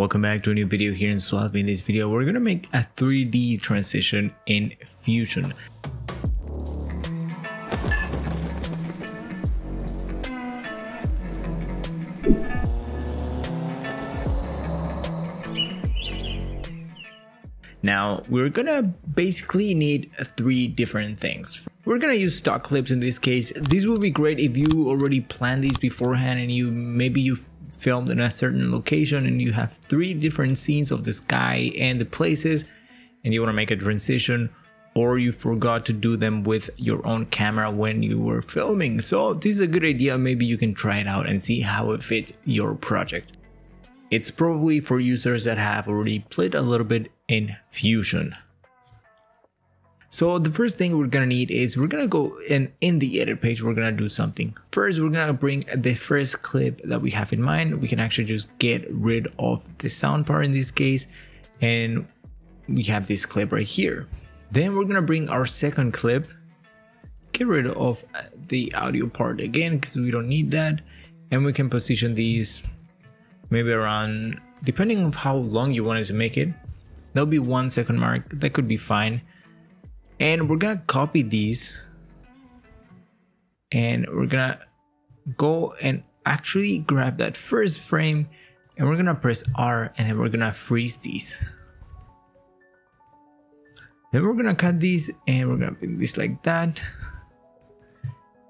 Welcome back to a new video here in SUALVI. In this video, we're gonna make a 3D transition in Fusion. Now, we're gonna basically need three different things. We're gonna use stock clips in this case. This will be great if you already planned these beforehand and you maybe you filmed in a certain location and you have three different scenes of the sky and the places and you want to make a transition or you forgot to do them with your own camera when you were filming. So this is a good idea. Maybe you can try it out and see how it fits your project. It's probably for users that have already played a little bit in Fusion. So the first thing we're gonna need is we're gonna go in, in the edit page, we're gonna do something. First, we're gonna bring the first clip that we have in mind. We can actually just get rid of the sound part in this case. And we have this clip right here. Then we're gonna bring our second clip, get rid of uh, the audio part again, because we don't need that. And we can position these maybe around, depending on how long you wanted to make it. There'll be one second mark, that could be fine. And we're gonna copy these and we're gonna go and actually grab that first frame and we're gonna press R and then we're gonna freeze these. Then we're gonna cut these and we're gonna bring this like that.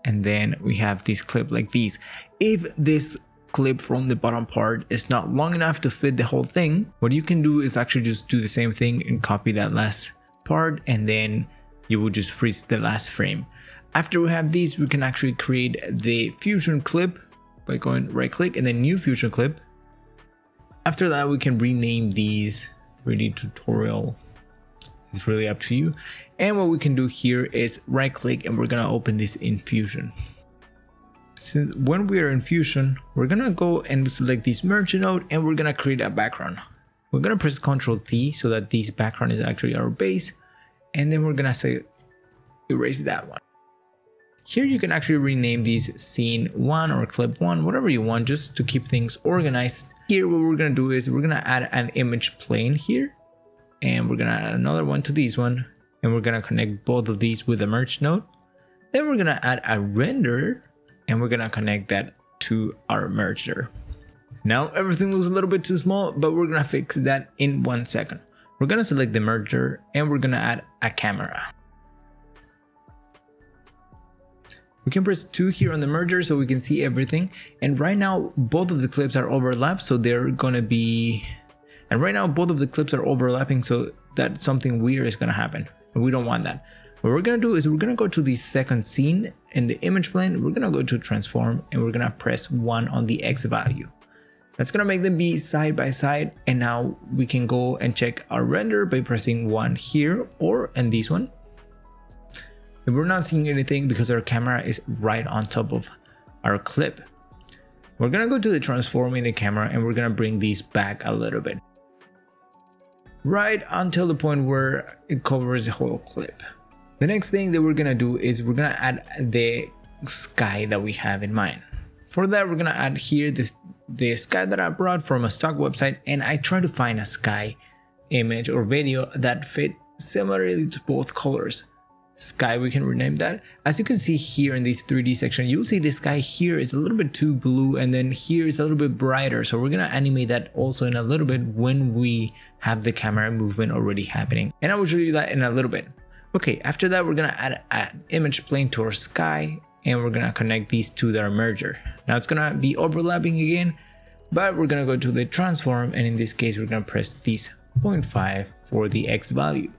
And then we have this clip like these. If this clip from the bottom part is not long enough to fit the whole thing, what you can do is actually just do the same thing and copy that last part and then you will just freeze the last frame. After we have these, we can actually create the fusion clip by going right click and then new fusion clip. After that, we can rename these 3D tutorial. It's really up to you. And what we can do here is right click and we're gonna open this in Fusion. Since when we are in Fusion, we're gonna go and select this merge node and we're gonna create a background. We're gonna press Ctrl T so that this background is actually our base. And then we're gonna say erase that one. Here you can actually rename these scene 1 or clip 1, whatever you want, just to keep things organized. Here what we're to do is we're to add an image plane here, and we're to add another one to this one, and we're to connect both of these with a merge node. Then we're to add a render, and we're to connect that to our merger. Now everything looks a little bit too small, but we're to fix that in one second. We're to select the merger, and we're to add a camera. We can press 2 here on the merger so we can see everything. And right now, both of the clips are overlapped, so they're gonna be... And right now, both of the clips are overlapping, so that something weird is gonna happen. We don't want that. What we're gonna do is we're gonna go to the second scene in the image plane, we're gonna go to transform, and we're gonna press 1 on the X value. That's gonna make them be side by side, and now we can go and check our render by pressing 1 here, or in this one, and we're not seeing anything because our camera is right on top of our clip. We're gonna go to the transform in the camera and we're gonna bring these back a little bit. Right until the point where it covers the whole clip. The next thing that we're gonna do is we're gonna add the sky that we have in mind. For that, we're gonna add here the, the sky that I brought from a stock website and I try to find a sky image or video that fit similarly to both colors. Sky we can rename that. As you can see here in this 3d section you'll see the sky here is a little bit too blue and then here is a little bit brighter. So we're gonna animate that also in a little bit when we have the camera movement already happening. And i will show you that in a little bit okay after that we're gonna add an image plane to our sky and we're gonna connect these to their merger now it's gonna be overlapping again but we're gonna go to the transform and in this case we're gonna press this 0.5 for the x value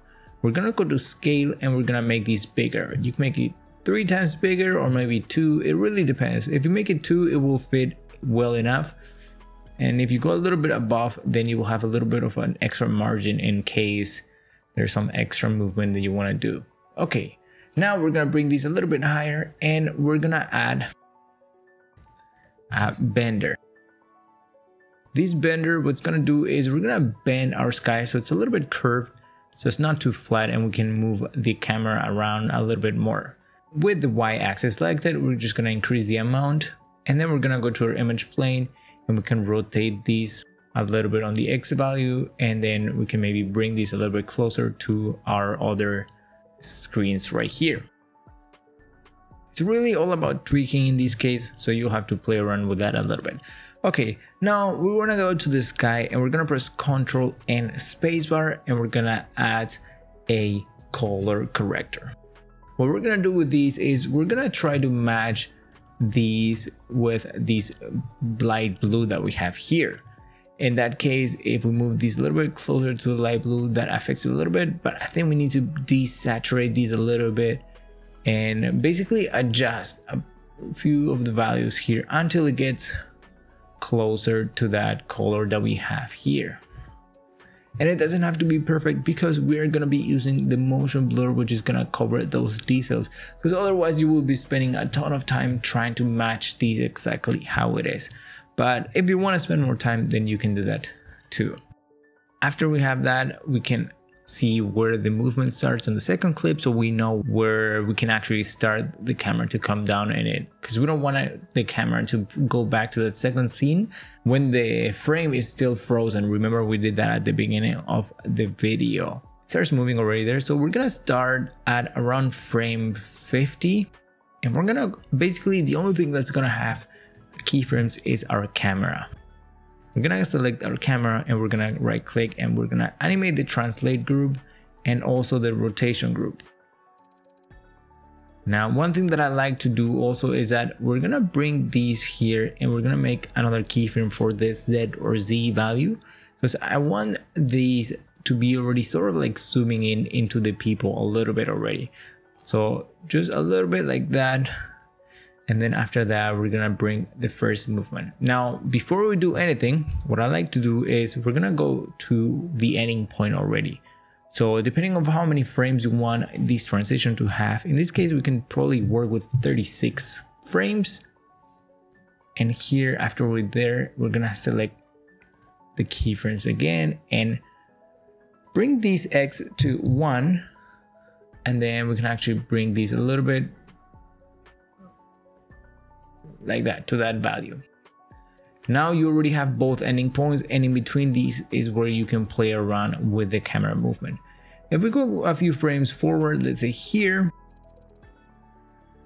we're gonna go to scale and we're gonna make these bigger. You can make it three times bigger or maybe two. It really depends. If you make it two, it will fit well enough. And if you go a little bit above, then you will have a little bit of an extra margin in case there's some extra movement that you want to do. Okay, now we're gonna bring these a little bit higher and we're gonna add a bender. This bender, what's gonna do is we're gonna bend our sky so it's a little bit curved so it's not too flat and we can move the camera around a little bit more. With the y-axis like that, we're just going to increase the amount and then we're going to go to our image plane and we can rotate these a little bit on the X value and then we can maybe bring these a little bit closer to our other screens right here. It's really all about tweaking in this case, so you'll have to play around with that a little bit. Okay, now we wanna go to the sky and we're gonna press Control and Spacebar and we're gonna add a color corrector. What we're gonna do with these is we're gonna try to match these with this light blue that we have here. In that case, if we move these a little bit closer to the light blue, that affects it a little bit, but I think we need to desaturate these a little bit and basically adjust a few of the values here until it gets closer to that color that we have here. And it doesn't have to be perfect because we're going to be using the motion blur which is going to cover those details because otherwise you will be spending a ton of time trying to match these exactly how it is but if you want to spend more time then you can do that too. After we have that we can see where the movement starts on the second clip so we know where we can actually start the camera to come down in it. Because we don't want the camera to go back to that second scene when the frame is still frozen. Remember we did that at the beginning of the video. It starts moving already there so we're gonna start at around frame 50 and we're gonna basically the only thing that's gonna have keyframes is our camera we're gonna select our camera and we're gonna right click and we're gonna animate the translate group and also the rotation group. Now, one thing that I like to do also is that we're gonna bring these here and we're gonna make another keyframe for this Z or Z value because I want these to be already sort of like zooming in into the people a little bit already. So just a little bit like that and then after that we're gonna bring the first movement. Now before we do anything what i like to do is we're gonna go to the ending point already. So depending on how many frames you want this transition to have in this case we can probably work with 36 frames. And here after we're there we're gonna select the keyframes again and bring these x to one. And then we can actually bring these a little bit like that to that value. Now you already have both ending points and in between these is where you can play around with the camera movement. If we go a few frames forward, let's say here,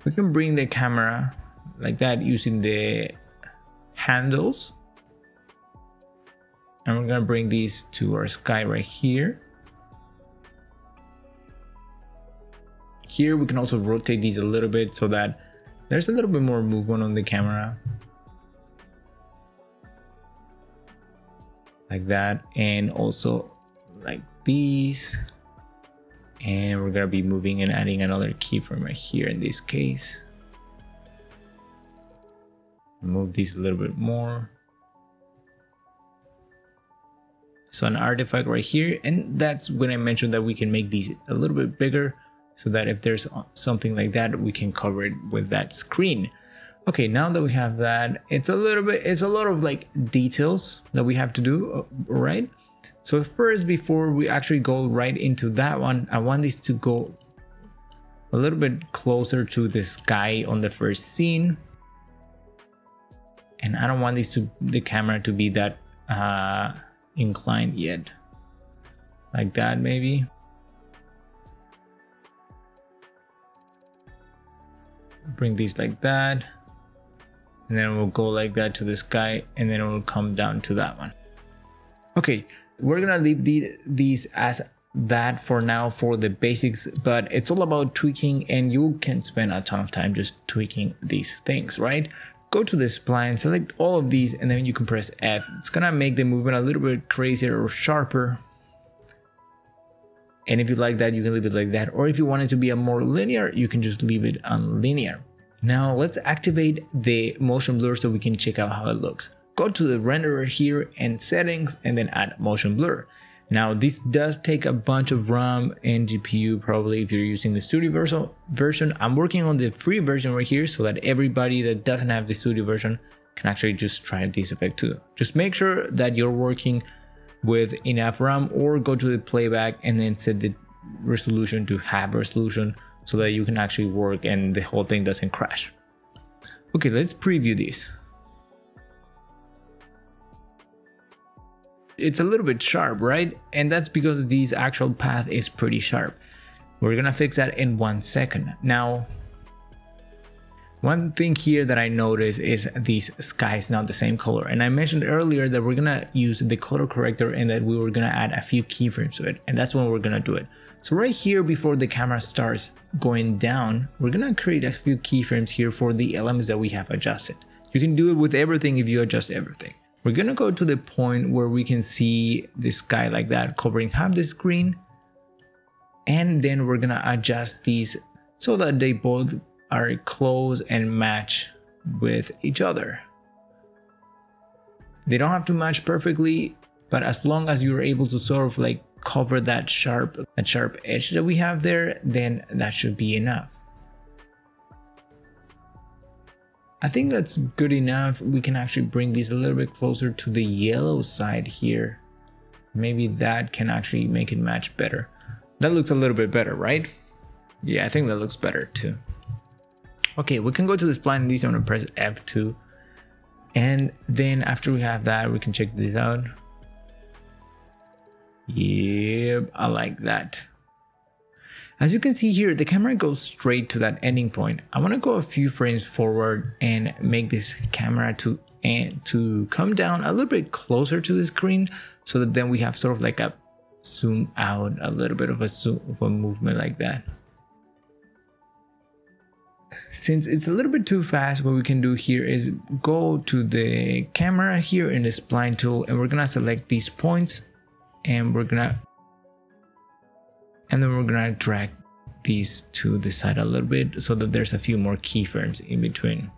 we can bring the camera like that using the handles. And we're gonna bring these to our sky right here. Here we can also rotate these a little bit so that there's a little bit more movement on the camera. Like that. And also like these. And we're gonna be moving and adding another keyframe right here in this case. Move these a little bit more. So an artifact right here. And that's when I mentioned that we can make these a little bit bigger so that if there's something like that, we can cover it with that screen. Okay, now that we have that, it's a little bit, it's a lot of like details that we have to do, uh, right? So first, before we actually go right into that one, I want this to go a little bit closer to the sky on the first scene. And I don't want this to, the camera to be that uh, inclined yet. Like that maybe. Bring these like that. And then we'll go like that to this guy and then it will come down to that one. Okay we're gonna leave the, these as that for now for the basics but it's all about tweaking and you can spend a ton of time just tweaking these things right? Go to the spline select all of these and then you can press f. It's gonna make the movement a little bit crazier or sharper and if you like that, you can leave it like that. Or if you want it to be a more linear, you can just leave it unlinear. Now let's activate the motion blur so we can check out how it looks. Go to the renderer here and settings and then add motion blur. Now this does take a bunch of RAM and GPU probably if you're using the studio version. I'm working on the free version right here so that everybody that doesn't have the studio version can actually just try this effect too. Just make sure that you're working with enough RAM or go to the playback and then set the resolution to half resolution so that you can actually work and the whole thing doesn't crash. Okay, let's preview this. it's a little bit sharp, right? And that's because this actual path is pretty sharp. We're gonna fix that in one second. Now, one thing here that I noticed is these skies not the same color. And I mentioned earlier that we're gonna use the color corrector and that we were gonna add a few keyframes to it. And that's when we're gonna do it. So right here, before the camera starts going down, we're gonna create a few keyframes here for the elements that we have adjusted. You can do it with everything if you adjust everything. We're gonna go to the point where we can see the sky like that covering half the screen. And then we're gonna adjust these so that they both are close and match with each other. They don't have to match perfectly, but as long as you're able to sort of like cover that sharp that sharp edge that we have there, then that should be enough. I think that's good enough. We can actually bring these a little bit closer to the yellow side here. Maybe that can actually make it match better. That looks a little bit better, right? Yeah, I think that looks better too. Okay, we can go to this spline these. I'm gonna press F2. And then after we have that, we can check this out. Yep, I like that. As you can see here, the camera goes straight to that ending point. I want to go a few frames forward and make this camera to and to come down a little bit closer to the screen so that then we have sort of like a zoom out a little bit of a zoom of a movement like that since it's a little bit too fast what we can do here is go to the camera here in the spline tool and we're gonna select these points and we're gonna and then we're gonna drag these to the side a little bit so that there's a few more keyframes in between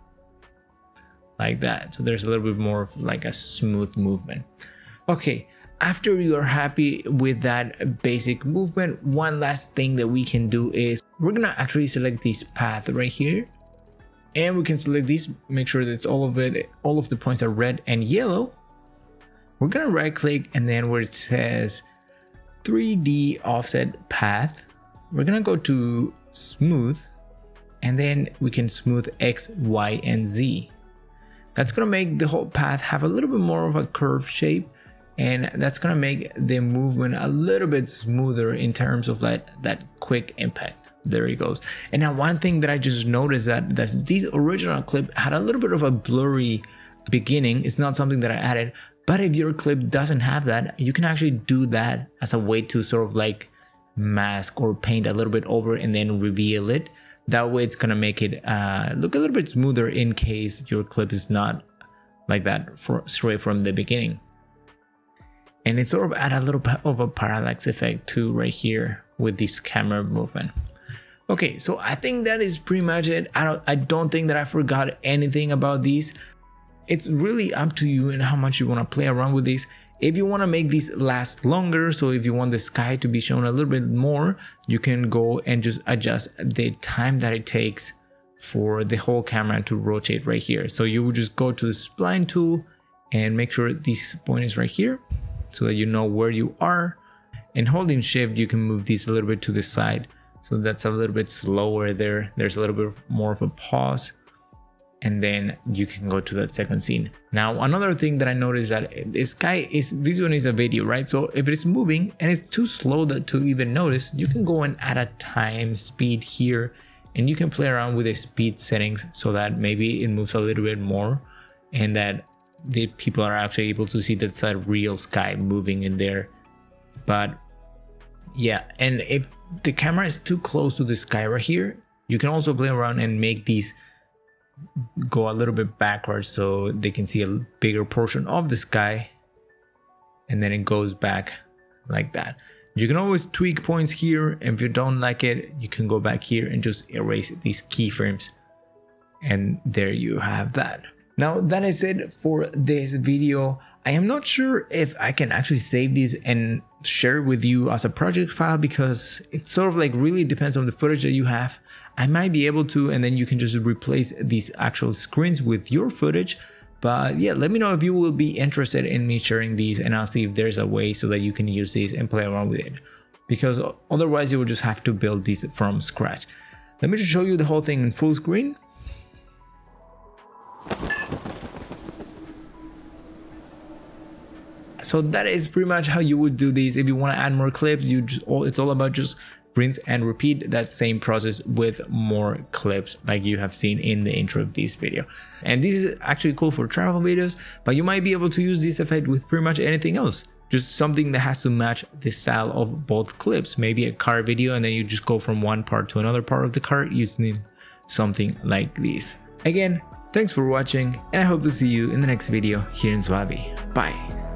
like that. So there's a little bit more of like a smooth movement. Okay after you are happy with that basic movement one last thing that we can do is we're gonna actually select this path right here. And we can select these make sure that all of it all of the points are red and yellow. We're gonna right click and then where it says 3d offset path we're gonna go to smooth and then we can smooth x y and z. That's gonna make the whole path have a little bit more of a curved shape and that's gonna make the movement a little bit smoother in terms of that that quick impact. There he goes. And now one thing that i just noticed that that this original clip had a little bit of a blurry beginning. It's not something that i added but if your clip doesn't have that you can actually do that as a way to sort of like mask or paint a little bit over and then reveal it. That way it's gonna make it uh, look a little bit smoother in case your clip is not like that for straight from the beginning and it sort of add a little bit of a parallax effect too right here with this camera movement Okay, so I think that is pretty much it. I don't I don't think that I forgot anything about these. It's really up to you and how much you want to play around with these. If you want to make these last longer, so if you want the sky to be shown a little bit more, you can go and just adjust the time that it takes for the whole camera to rotate right here. So you would just go to the spline tool and make sure this point is right here so that you know where you are. And holding shift, you can move these a little bit to the side so that's a little bit slower there. There's a little bit more of a pause and then you can go to that second scene. Now, another thing that I noticed that this guy is, this one is a video, right? So if it's moving and it's too slow that to even notice, you can go and add a time speed here and you can play around with the speed settings so that maybe it moves a little bit more and that the people are actually able to see that's a real sky moving in there. But yeah, and if the camera is too close to the sky right here, you can also play around and make these go a little bit backwards so they can see a bigger portion of the sky and then it goes back like that. You can always tweak points here and if you don't like it, you can go back here and just erase these keyframes and there you have that. Now that is it for this video. I am not sure if I can actually save these and share with you as a project file because it sort of like really depends on the footage that you have. I might be able to and then you can just replace these actual screens with your footage. But yeah, let me know if you will be interested in me sharing these and I'll see if there's a way so that you can use these and play around with it. Because otherwise you will just have to build these from scratch. Let me just show you the whole thing in full screen. So that is pretty much how you would do these. If you want to add more clips you just all it's all about just print and repeat that same process with more clips like you have seen in the intro of this video. And this is actually cool for travel videos but you might be able to use this effect with pretty much anything else. Just something that has to match the style of both clips. Maybe a car video and then you just go from one part to another part of the car using something like this. Again thanks for watching and i hope to see you in the next video here in SUALVI bye